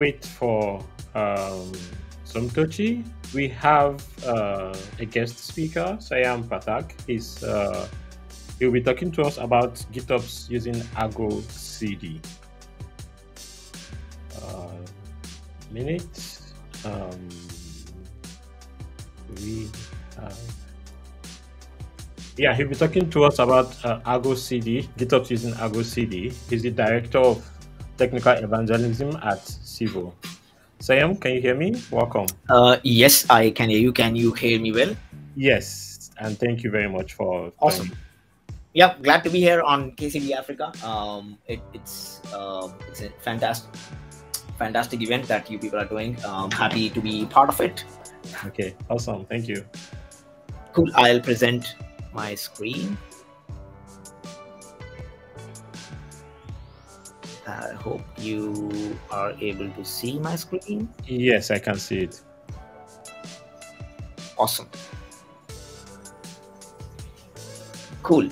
wait for um, Somtochi, we have uh, a guest speaker, Saiyam Pathak. He's uh, he'll be talking to us about GitOps using Argo CD. Uh, minute. Um, we have yeah, he'll be talking to us about uh, Argo CD, GitOps using Argo CD. He's the director of technical evangelism at Civo. Saiyam, can you hear me? Welcome. Uh, yes, I can hear you. Can you hear me well? Yes, and thank you very much for awesome. Yeah, glad to be here on KCD Africa. Um, it, it's uh, it's a fantastic, fantastic event that you people are doing. Um, happy to be part of it. Okay, awesome. Thank you. Cool. I'll present my screen. I hope you are able to see my screen. Yes, I can see it. Awesome. Cool.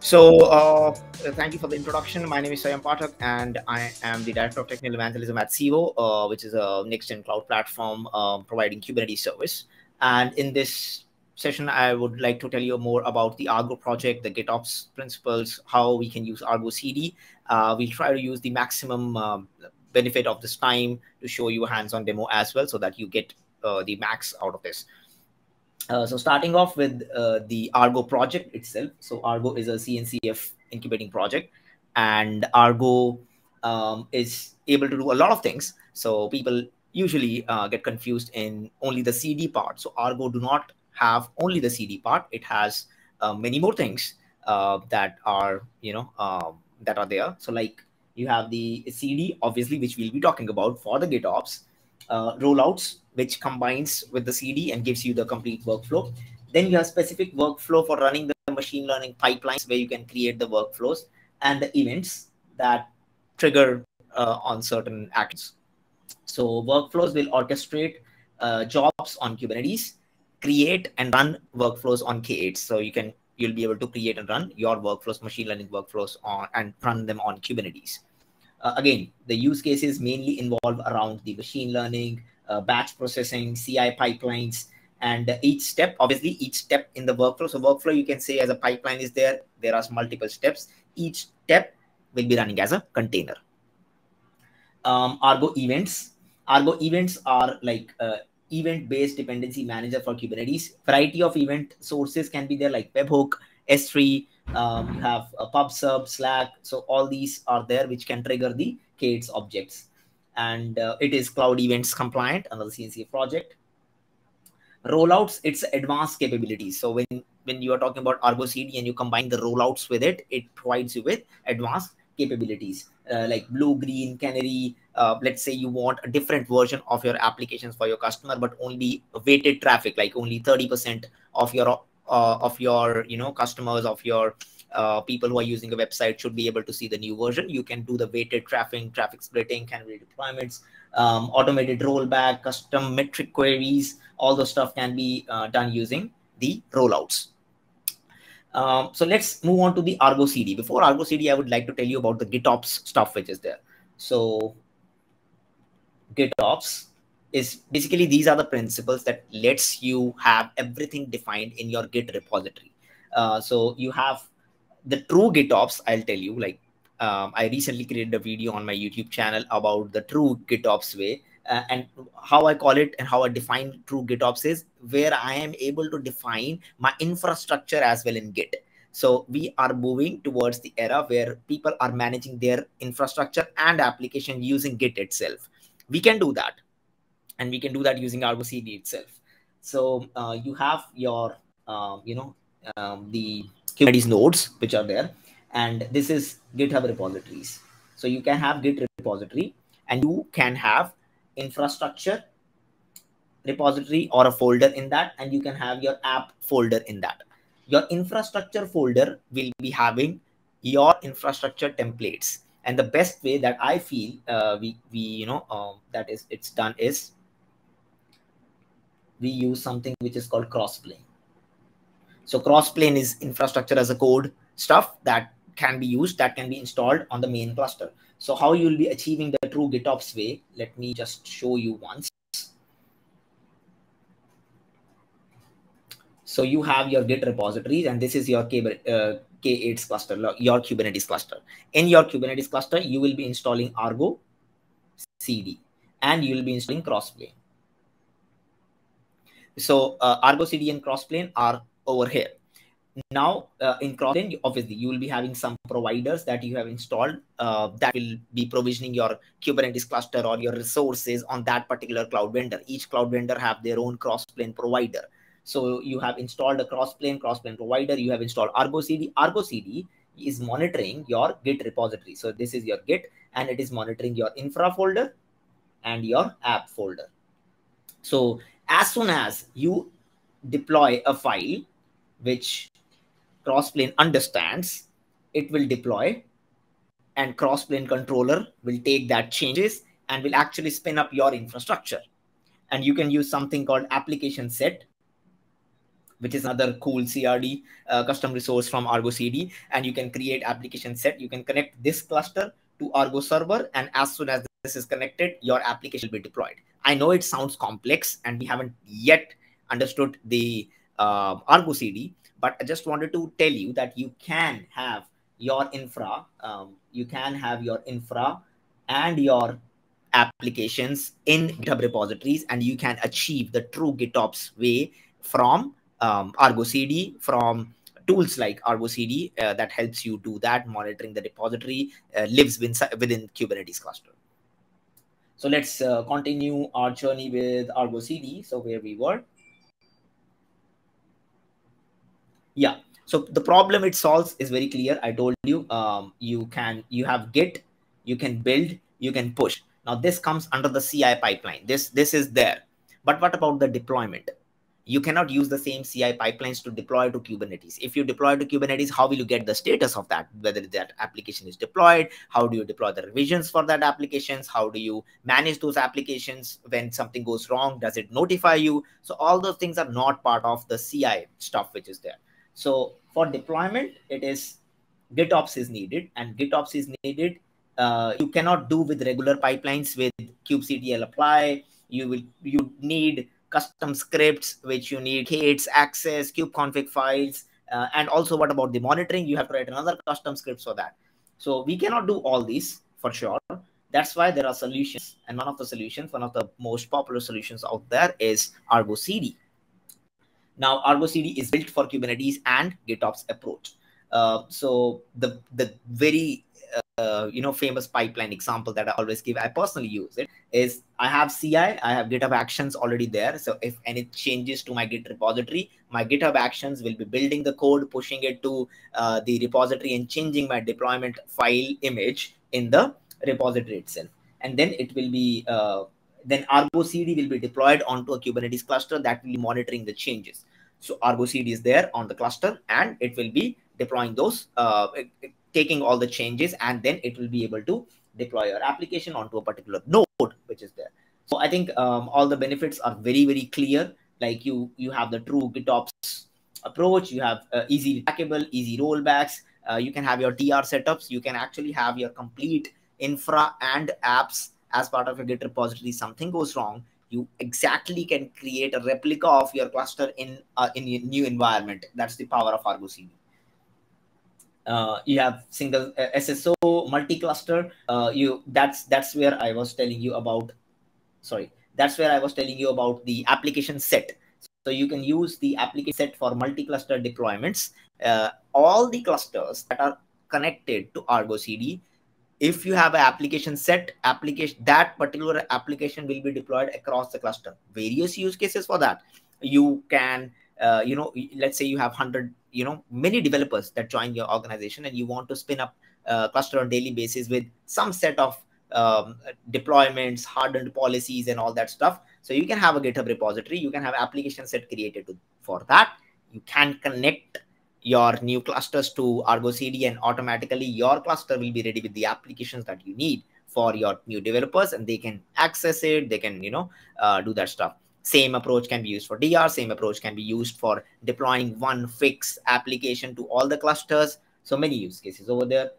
So, uh, thank you for the introduction. My name is Saiyam Pathak, and I am the Director of Technical Evangelism at Civo, uh, which is a next-gen cloud platform uh, providing Kubernetes service. And in this session, I would like to tell you more about the Argo project, the GitOps principles, how we can use Argo CD. Uh, we'll try to use the maximum um, benefit of this time to show you a hands-on demo as well so that you get uh, the max out of this. Uh, so starting off with uh, the Argo project itself. So Argo is a CNCF incubating project and Argo um, is able to do a lot of things. So people usually uh, get confused in only the CD part. So Argo do not have only the CD part. It has uh, many more things uh, that are, you know, um, that are there. So like you have the CD, obviously, which we'll be talking about for the GitOps, uh, rollouts, which combines with the CD and gives you the complete workflow. Then you have specific workflow for running the machine learning pipelines where you can create the workflows and the events that trigger uh, on certain actions. So workflows will orchestrate uh, jobs on Kubernetes create and run workflows on K8. So you can you'll be able to create and run your workflows, machine learning workflows on and run them on Kubernetes. Uh, again, the use cases mainly involve around the machine learning, uh, batch processing, CI pipelines, and each step, obviously, each step in the workflow. So workflow, you can say as a pipeline is there, there are multiple steps. Each step will be running as a container. Um, Argo events. Argo events are like uh, event-based dependency manager for Kubernetes. Variety of event sources can be there like webhook, S3, um, you have a PubSub, Slack. So all these are there, which can trigger the K8s objects. And uh, it is cloud events compliant, another CNCF project. Rollouts, it's advanced capabilities. So when, when you are talking about Argo CD and you combine the rollouts with it, it provides you with advanced capabilities uh, like blue, green, canary, uh, let's say you want a different version of your applications for your customer but only weighted traffic like only 30% of your uh, of your you know customers of your uh, people who are using a website should be able to see the new version. You can do the weighted traffic traffic splitting canary deployments um, automated rollback custom metric queries all the stuff can be uh, done using the rollouts um, so let's move on to the Argo CD. Before Argo CD, I would like to tell you about the GitOps stuff which is there. So GitOps is basically these are the principles that lets you have everything defined in your Git repository. Uh, so you have the true GitOps. I'll tell you. Like um, I recently created a video on my YouTube channel about the true GitOps way. Uh, and how I call it and how I define true GitOps is where I am able to define my infrastructure as well in Git. So we are moving towards the era where people are managing their infrastructure and application using Git itself. We can do that. And we can do that using argo cd itself. So uh, you have your um, you know um, the kubernetes nodes which are there. And this is github repositories. So you can have git repository and you can have infrastructure repository or a folder in that and you can have your app folder in that. Your infrastructure folder will be having your infrastructure templates. And the best way that i feel uh, we we you know um, that is it's done is we use something which is called crossplane. So crossplane is infrastructure as a code stuff that can be used that can be installed on the main cluster. So how you will be achieving the true GitOps way? Let me just show you once. So you have your Git repositories, and this is your K, uh, K8 cluster, your Kubernetes cluster. In your Kubernetes cluster, you will be installing Argo CD, and you will be installing Crossplane. So uh, Argo CD and Crossplane are over here. Now uh, in Crossplane, obviously you will be having some providers that you have installed uh, that will be provisioning your Kubernetes cluster or your resources on that particular cloud vendor. Each cloud vendor have their own Crossplane provider. So you have installed a Crossplane, Crossplane provider. You have installed Argo CD. Argo CD is monitoring your Git repository. So this is your Git and it is monitoring your infra folder and your app folder. So as soon as you deploy a file which crossplane understands, it will deploy and crossplane controller will take that changes and will actually spin up your infrastructure. And you can use something called application set, which is another cool CRD uh, custom resource from Argo CD. And you can create application set. You can connect this cluster to Argo server. And as soon as this is connected, your application will be deployed. I know it sounds complex and we haven't yet understood the uh, Argo CD, but I just wanted to tell you that you can have your infra, um, you can have your infra and your applications in GitHub repositories, and you can achieve the true GitOps way from um, Argo CD, from tools like Argo CD uh, that helps you do that, monitoring the repository, uh, lives within, within Kubernetes cluster. So let's uh, continue our journey with Argo CD. So where we were. Yeah. So the problem it solves is very clear. I told you, um, you can, you have Git, you can build, you can push. Now this comes under the CI pipeline. This, this is there. But what about the deployment? you cannot use the same CI pipelines to deploy to Kubernetes. If you deploy to Kubernetes, how will you get the status of that? Whether that application is deployed, how do you deploy the revisions for that applications? How do you manage those applications when something goes wrong? Does it notify you? So all those things are not part of the CI stuff which is there. So for deployment, it is GitOps is needed and GitOps is needed. Uh, you cannot do with regular pipelines with kubectl apply. You will you need custom scripts which you need K8s access kubeconfig files uh, and also what about the monitoring you have to write another custom scripts for that so we cannot do all these for sure that's why there are solutions and one of the solutions one of the most popular solutions out there is argo cd now argo cd is built for kubernetes and gitops approach uh, so the the very uh, you know famous pipeline example that I always give. I personally use it is I have CI, I have GitHub Actions already there. So if any changes to my Git repository, my GitHub Actions will be building the code, pushing it to uh, the repository, and changing my deployment file image in the repository itself. And then it will be uh, then Argo CD will be deployed onto a Kubernetes cluster that will be monitoring the changes. So Argo CD is there on the cluster, and it will be deploying those uh, taking all the changes and then it will be able to deploy your application onto a particular node which is there. So i think um, all the benefits are very very clear. Like you you have the true gitops approach you have uh, easy trackable easy rollbacks uh, you can have your dr setups you can actually have your complete infra and apps as part of your git repository. Something goes wrong you exactly can create a replica of your cluster in uh, in a new environment. That's the power of argo cd uh, you have single uh, sso multi-cluster uh, you that's that's where i was telling you about sorry that's where i was telling you about the application set. So you can use the application set for multi-cluster deployments. Uh, all the clusters that are connected to argo cd if you have an application set application that particular application will be deployed across the cluster. Various use cases for that. You can uh, you know let's say you have 100 you know many developers that join your organization and you want to spin up a cluster on daily basis with some set of um, deployments hardened policies and all that stuff. So you can have a github repository. You can have application set created to, for that. You can connect your new clusters to argo cd and automatically your cluster will be ready with the applications that you need for your new developers and they can access it they can you know uh, do that stuff same approach can be used for DR. Same approach can be used for deploying one fixed application to all the clusters. So many use cases over there.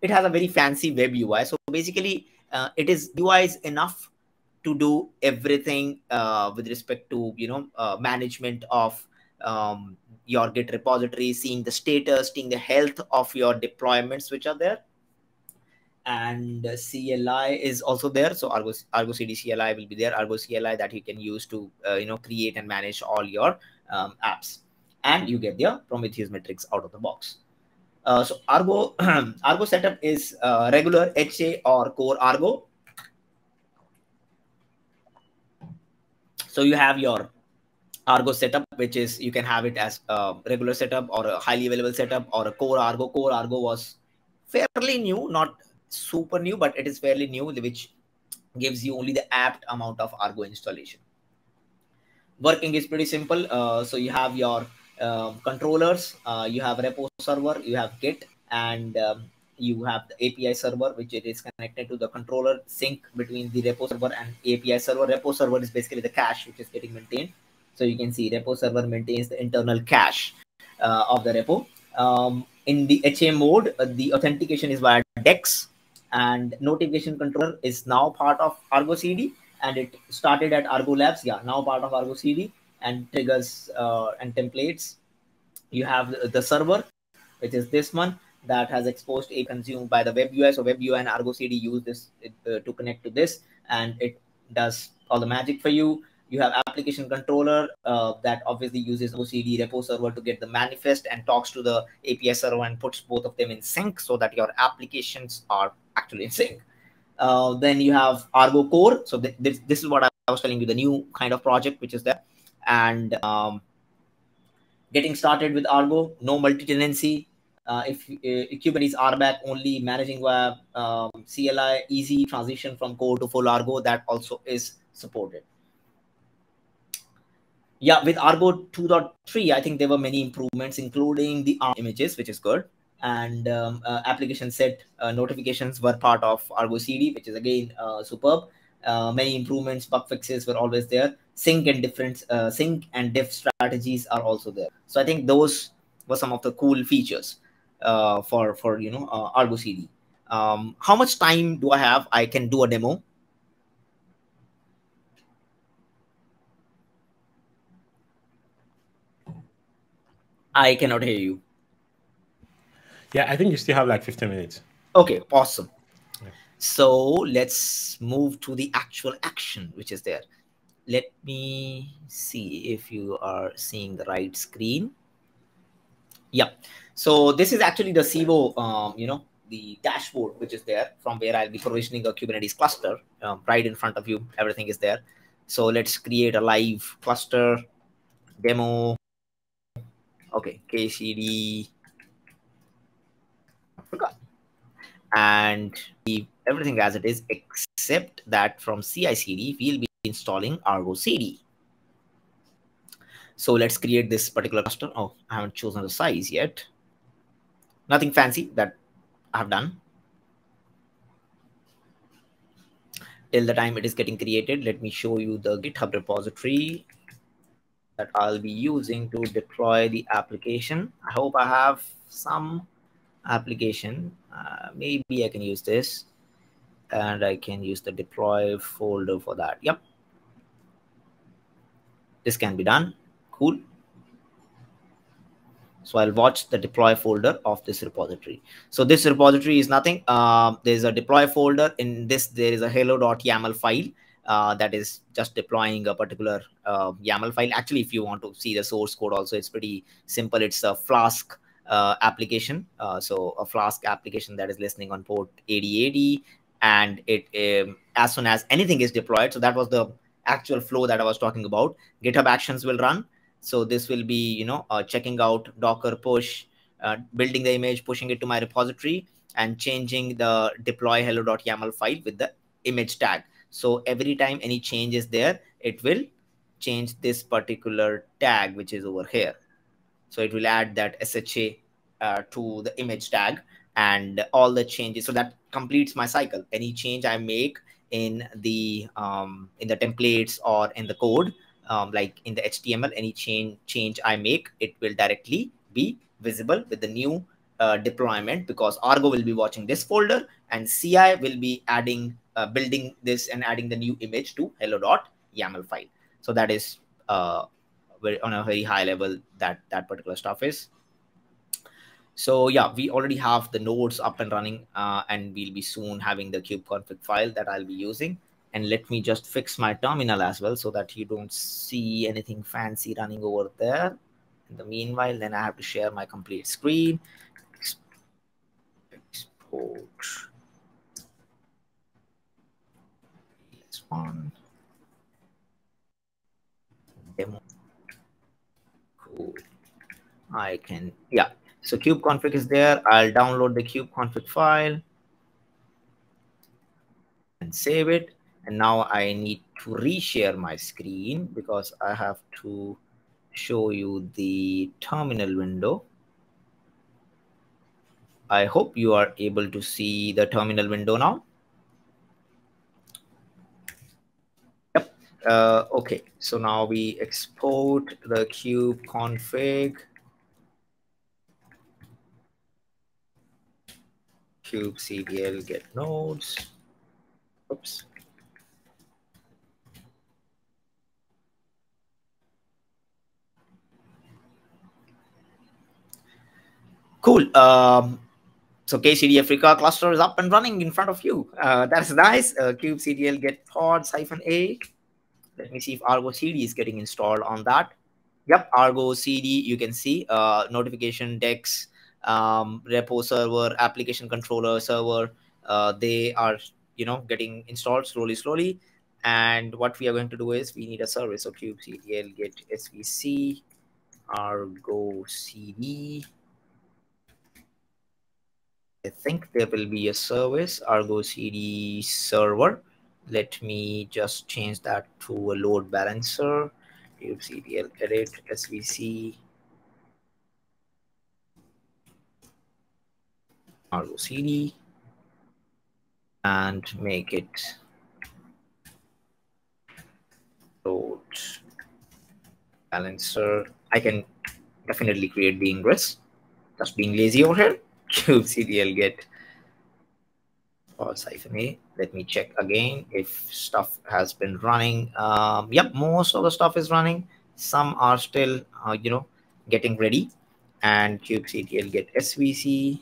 It has a very fancy web UI. So basically, uh, it is UI is enough to do everything uh, with respect to you know uh, management of um, your Git repository, seeing the status, seeing the health of your deployments which are there. And CLI is also there. So Argo, Argo CD CLI will be there. Argo CLI that you can use to uh, you know create and manage all your um, apps, and you get the Prometheus metrics out of the box. Uh, so Argo Argo setup is uh, regular HA or core Argo. So you have your Argo setup, which is you can have it as a regular setup or a highly available setup or a core Argo. Core Argo was fairly new, not super new, but it is fairly new, which gives you only the apt amount of Argo installation. Working is pretty simple. Uh, so you have your uh, controllers, uh, you have repo server, you have Git, and um, you have the API server, which it is connected to the controller sync between the repo server and API server. Repo server is basically the cache which is getting maintained so you can see repo server maintains the internal cache uh, of the repo. Um, in the HA mode, uh, the authentication is via DEX and notification controller is now part of Argo CD and it started at Argo Labs. Yeah, now part of Argo CD and triggers uh, and templates. You have the, server, which is this one that has exposed a consumed by the web UI. So web UI and Argo CD use this uh, to connect to this and it does all the magic for you you have application controller uh, that obviously uses OCD repo server to get the manifest and talks to the API server and puts both of them in sync so that your applications are actually in sync. Uh, then you have Argo Core. So th this, this is what I was telling you, the new kind of project which is there. And um, getting started with Argo, no multi-tenancy. Uh, if uh, Kubernetes RBAC only managing via um, CLI, easy transition from core to full Argo, that also is supported yeah, with Argo 2.3, I think there were many improvements, including the ARM images, which is good. And um, uh, application set uh, notifications were part of Argo CD, which is again uh, superb. Uh, many improvements, bug fixes were always there. Sync and different uh, sync and diff strategies are also there. So I think those were some of the cool features uh, for for you know Argo CD. Um, how much time do I have? I can do a demo I cannot hear you. Yeah, I think you still have like 15 minutes. Okay, awesome. Yeah. So let's move to the actual action which is there. Let me see if you are seeing the right screen. Yeah. So this is actually the Civo, um, you know, the dashboard which is there from where I'll be provisioning a Kubernetes cluster um, right in front of you. Everything is there. So let's create a live cluster demo okay kcd forgot and leave everything as it is except that from CI/CD we'll be installing Argo CD. So let's create this particular cluster. Oh, I haven't chosen the size yet. Nothing fancy that I have done. Till the time it is getting created, let me show you the GitHub repository that I'll be using to deploy the application. I hope I have some application. Uh, maybe I can use this and I can use the deploy folder for that. Yep. This can be done. Cool. So I'll watch the deploy folder of this repository. So this repository is nothing. Uh, there's a deploy folder. In this, there is a hello.yaml file uh, that is just deploying a particular uh, YAML file. Actually, if you want to see the source code also, it's pretty simple. It's a Flask uh, application. Uh, so a Flask application that is listening on port 8080. And it um, as soon as anything is deployed, so that was the actual flow that I was talking about. GitHub Actions will run. So this will be, you know, uh, checking out Docker push, uh, building the image, pushing it to my repository, and changing the deploy hello.yaml file with the image tag. So every time any change is there, it will change this particular tag, which is over here. So it will add that SHA uh, to the image tag and all the changes. So that completes my cycle. Any change I make in the um, in the templates or in the code, um, like in the HTML, any change change I make, it will directly be visible with the new uh, deployment because Argo will be watching this folder and CI will be adding, uh, building this and adding the new image to hello.yaml file. So that is uh, on a very high level that that particular stuff is. So yeah, we already have the nodes up and running uh, and we'll be soon having the kubeconfig file that I'll be using. And let me just fix my terminal as well so that you don't see anything fancy running over there. In the meanwhile, then I have to share my complete screen. Export. One. Demo. Cool. I can, yeah. So kubeconfig is there. I'll download the kubeconfig file and save it. And now I need to reshare my screen because I have to show you the terminal window. I hope you are able to see the terminal window now. Yep. Uh, okay, so now we export the kubeconfig. kubectl get nodes. Oops. Cool. Um, so KCD Africa cluster is up and running in front of you. Uh, that's nice. Uh, kubectl get pods hyphen a. Let me see if Argo CD is getting installed on that. Yep, Argo CD, you can see uh, notification DEX, um, repo server, application controller server. Uh, they are, you know, getting installed slowly, slowly. And what we are going to do is we need a service. So kubectl get svc, Argo CD I think there will be a service Argo CD server. Let me just change that to a load balancer. You see the edit svc Argo CD and make it load balancer. I can definitely create the ingress. Just being lazy over here kubectl get hyphen a. Let me check again if stuff has been running. Um, yep, most of the stuff is running. Some are still, uh, you know, getting ready. And kubectl get svc.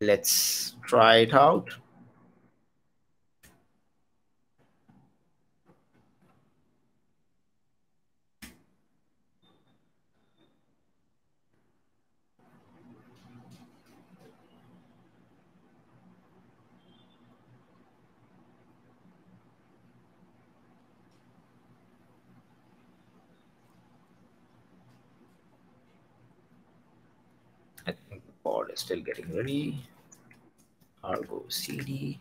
Let's try it out. Pod is still getting ready. Argo CD.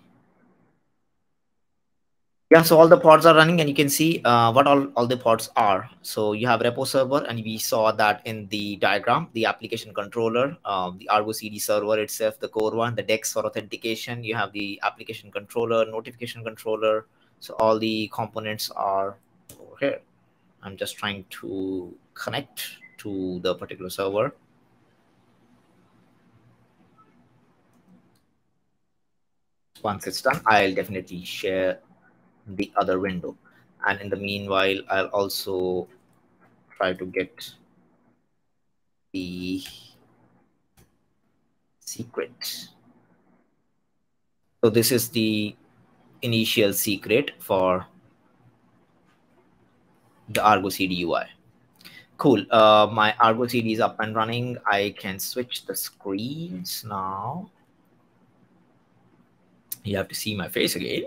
Yeah, so all the pods are running and you can see uh, what all, all the pods are. So you have repo server and we saw that in the diagram, the application controller, um, the Argo CD server itself, the core one, the DEX for authentication. You have the application controller, notification controller. So all the components are over here. I'm just trying to connect to the particular server. Once it's done, I'll definitely share the other window. And in the meanwhile, I'll also try to get the secret. So this is the initial secret for the Argo CD UI. Cool. Uh, my Argo CD is up and running. I can switch the screens now you have to see my face again.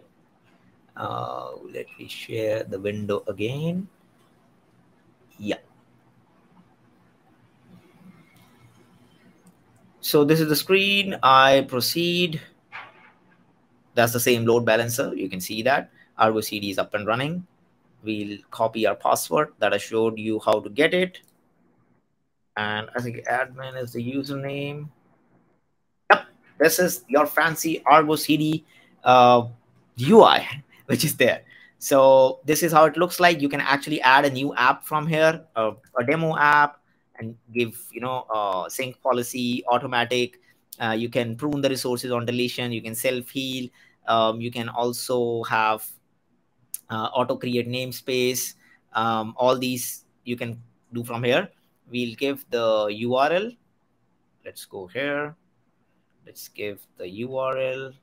Uh, let me share the window again. Yeah. So this is the screen. I proceed. That's the same load balancer. You can see that. Argo CD is up and running. We'll copy our password that I showed you how to get it. And I think admin is the username this is your fancy Argo CD uh, UI, which is there. So this is how it looks like. You can actually add a new app from here, a, demo app, and give you know uh, sync policy automatic. Uh, you can prune the resources on deletion. You can self heal. Um, you can also have uh, auto create namespace. Um, all these you can do from here. We'll give the URL. Let's go here. Let's give the URL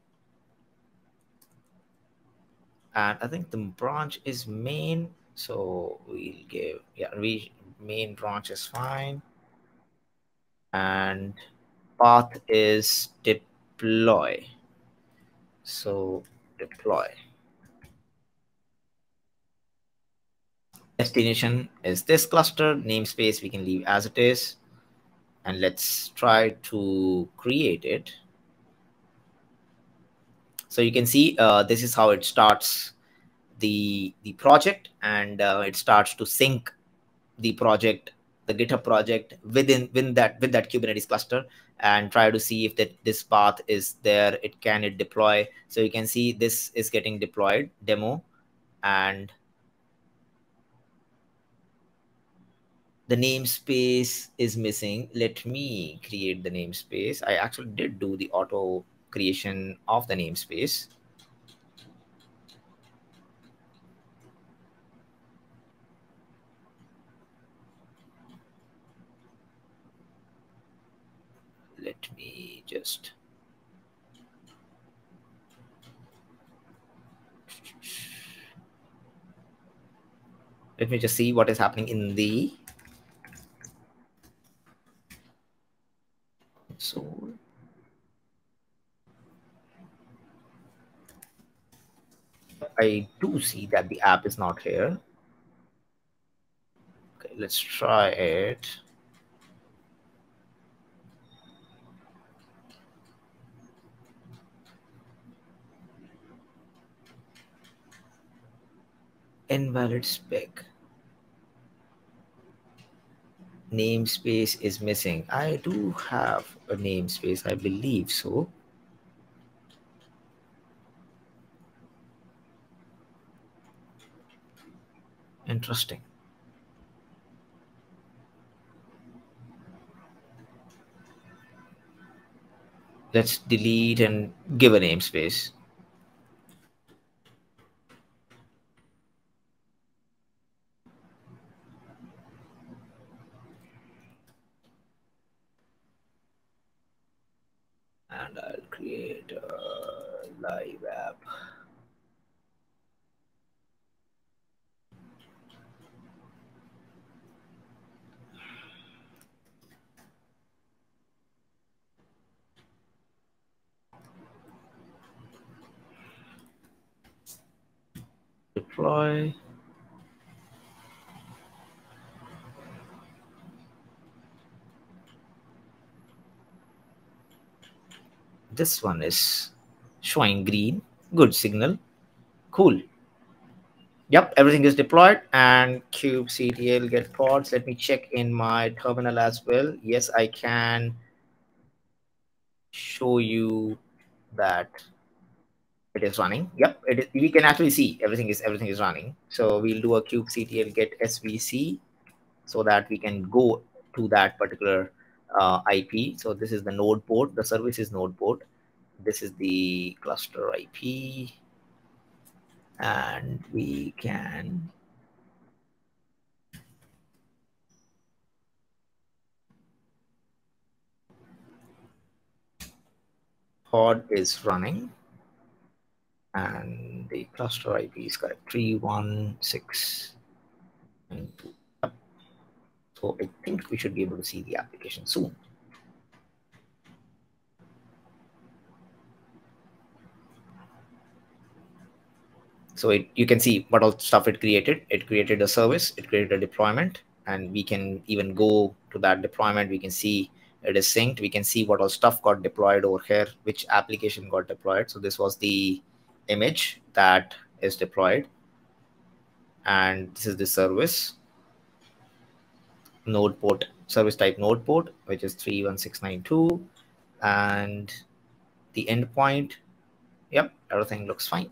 and I think the branch is main. So we'll give, yeah, we main branch is fine. And path is deploy. So deploy. Destination is this cluster namespace. We can leave as it is. And let's try to create it. So you can see uh, this is how it starts the the project. And uh, it starts to sync the project the github project within within that with that kubernetes cluster. And try to see if that this path is there it can it deploy. So you can see this is getting deployed demo. And the namespace is missing let me create the namespace i actually did do the auto creation of the namespace. Let me just let me just see what is happening in the so I do see that the app is not here. Okay, let's try it. Invalid spec. Namespace is missing. I do have a namespace, I believe so. Interesting. Let's delete and give a namespace. And I'll create a live app. deploy. This one is showing green, good signal, cool. Yep, everything is deployed and kubectl get pods. Let me check in my terminal as well. Yes, I can show you that it is running. Yep, it is, we can actually see everything is everything is running. So we'll do a kubectl get svc so that we can go to that particular uh, IP. So this is the node port. The service is node port. This is the cluster IP, and we can pod is running and the cluster IP is correct 316 So I think we should be able to see the application soon. So it, you can see what all stuff it created. It created a service, it created a deployment, and we can even go to that deployment. We can see it is synced. We can see what all stuff got deployed over here, which application got deployed. So this was the image that is deployed. And this is the service node port, service type node port, which is 31692. And the endpoint, yep, everything looks fine.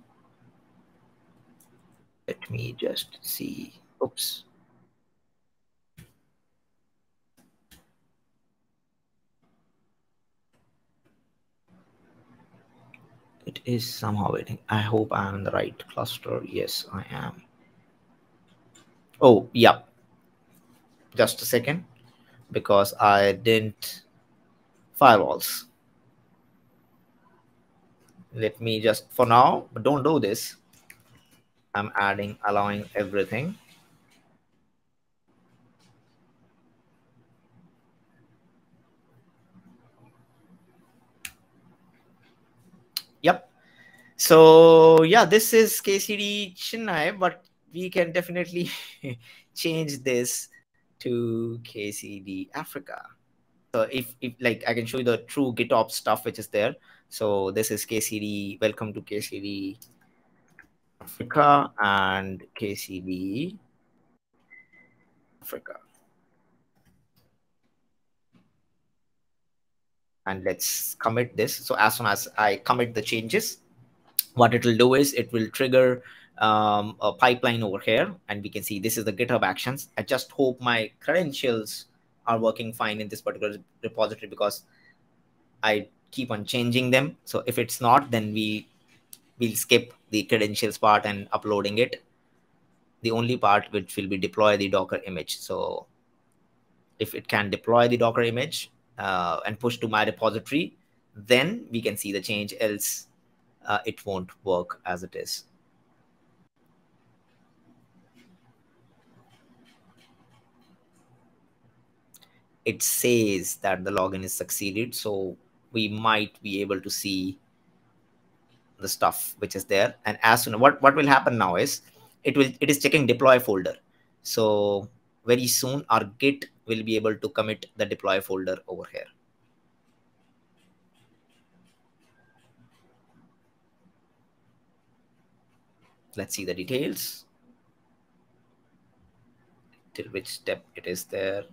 let me just see. Oops. It is somehow waiting. I hope I'm in the right cluster. Yes, I am. Oh, yeah. Just a second, because I didn't firewalls. Let me just, for now, but don't do this. I'm adding, allowing everything. Yep. So yeah, this is KCD Chennai, but we can definitely change this to KCD Africa. So if, if like I can show you the true GitOps stuff which is there. So this is KCD. Welcome to KCD Africa and KCD Africa. And let's commit this. So as soon as I commit the changes, what it will do is it will trigger um, a pipeline over here. And we can see this is the GitHub actions. I just hope my credentials are working fine in this particular repository because I keep on changing them. So if it's not, then we we'll skip the credentials part and uploading it. The only part which will be deploy the Docker image. So if it can deploy the Docker image uh, and push to my repository, then we can see the change. Else, uh, it won't work as it is. It says that the login is succeeded. So we might be able to see the stuff which is there. And as soon what what will happen now is it will it is checking deploy folder. So very soon our git will be able to commit the deploy folder over here. Let's see the details. Till which step it is there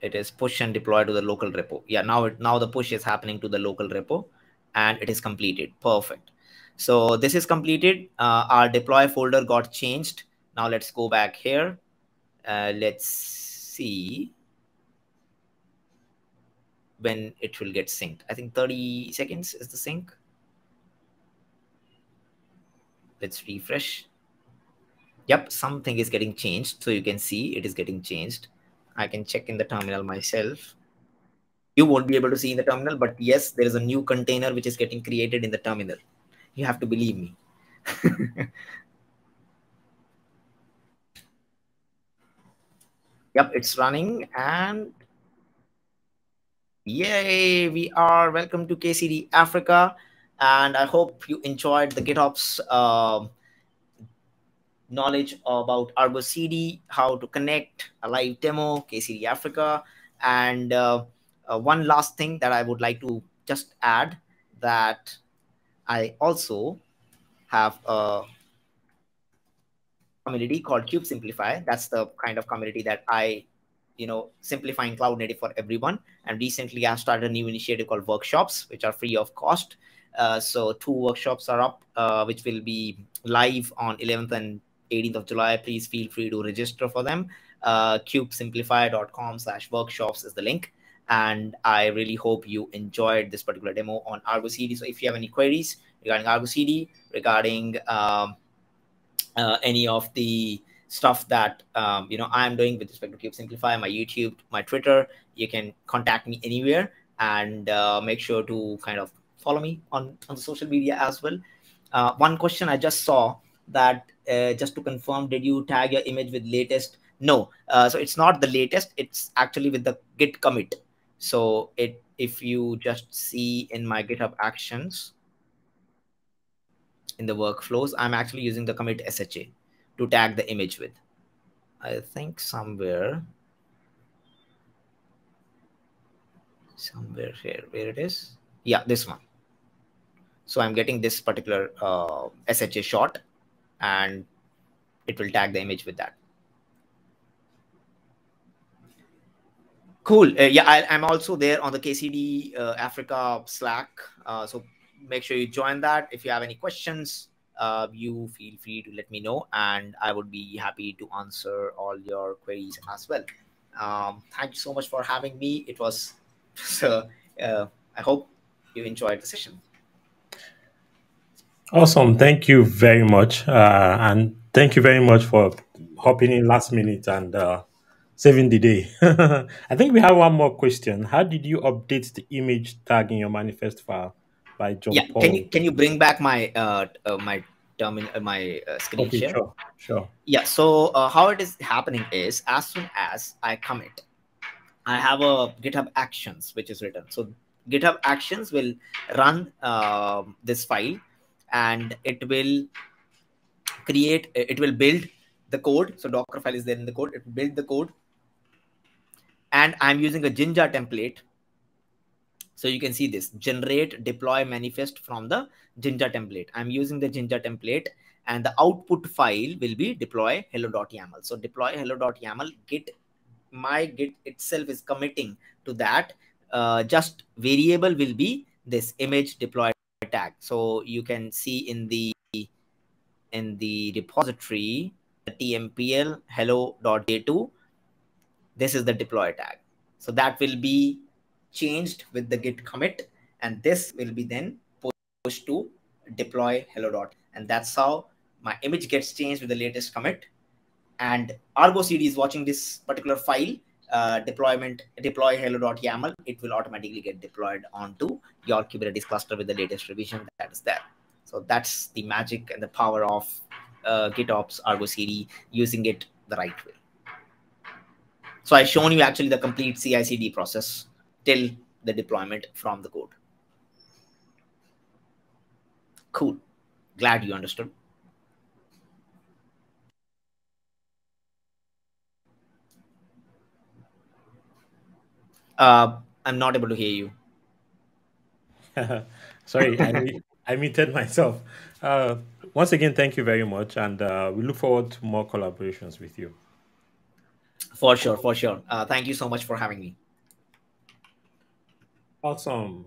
it is push and deploy to the local repo. Yeah now it now the push is happening to the local repo and it is completed. Perfect. So this is completed. Uh, our deploy folder got changed. Now let's go back here. Uh, let's see when it will get synced. I think 30 seconds is the sync. Let's refresh. Yep something is getting changed. So you can see it is getting changed I can check in the terminal myself. You won't be able to see in the terminal, but yes, there is a new container which is getting created in the terminal. You have to believe me. yep, it's running and yay, we are welcome to KCD Africa. And I hope you enjoyed the GitOps uh, knowledge about Argo CD, how to connect a live demo, KCD Africa. And uh, uh, one last thing that I would like to just add that I also have a community called Kube Simplify. That's the kind of community that I, you know, simplifying cloud native for everyone. And recently I've started a new initiative called workshops, which are free of cost. Uh, so two workshops are up, uh, which will be live on 11th and 18th of July. Please feel free to register for them. Uh, kubesimplify.com slash workshops is the link. And I really hope you enjoyed this particular demo on Argo CD. So if you have any queries regarding Argo CD, regarding um, uh, any of the stuff that um, you know I'm doing with respect to Kube Simplify, my YouTube, my Twitter, you can contact me anywhere and uh, make sure to kind of follow me on, on the social media as well. Uh, one question I just saw that uh, just to confirm, did you tag your image with latest? No. Uh, so it's not the latest. It's actually with the git commit. So it if you just see in my GitHub actions in the workflows, I'm actually using the commit SHA to tag the image with. I think somewhere, somewhere here, where it is. Yeah, this one. So I'm getting this particular uh, SHA shot and it will tag the image with that. Cool. Uh, yeah, I, am also there on the KCD uh, Africa Slack. Uh, so make sure you join that. If you have any questions, uh, you feel free to let me know, and I would be happy to answer all your queries as well. Um, thank you so much for having me. It was so. Uh, I hope you enjoyed the session. Awesome. Thank you very much. Uh, and thank you very much for hopping in last minute and uh, saving the day. I think we have one more question. How did you update the image tag in your manifest file by John yeah, Paul? Can you can you bring back my uh, uh my terminal uh, my uh, screen okay, share? Sure, sure. Yeah. So uh, how it is happening is as soon as I commit, I have a GitHub Actions which is written. So GitHub Actions will run uh, this file and it will create it will build the code. So docker file is there in the code. It will build the code. And i'm using a jinja template. So you can see this generate deploy manifest from the jinja template. I'm using the jinja template and the output file will be deploy hello.yaml so deploy hello.yaml git my git itself is committing to that. Uh, just variable will be this image deploy tag. So you can see in the in the repository the tmpl hello.j2 this is the deploy tag so that will be changed with the git commit and this will be then pushed to deploy hello. Dot. And that's how my image gets changed with the latest commit and argo cd is watching this particular file uh, deployment deploy hello.yaml, it will automatically get deployed onto your Kubernetes cluster with the latest revision that is there. So that's the magic and the power of uh, GitOps Argo CD using it the right way. So I've shown you actually the complete CI/CD process till the deployment from the code. Cool. Glad you understood. Uh, I'm not able to hear you. Sorry, I, I muted myself. Uh, once again, thank you very much, and uh, we look forward to more collaborations with you. For sure, for sure. Uh, thank you so much for having me. Awesome.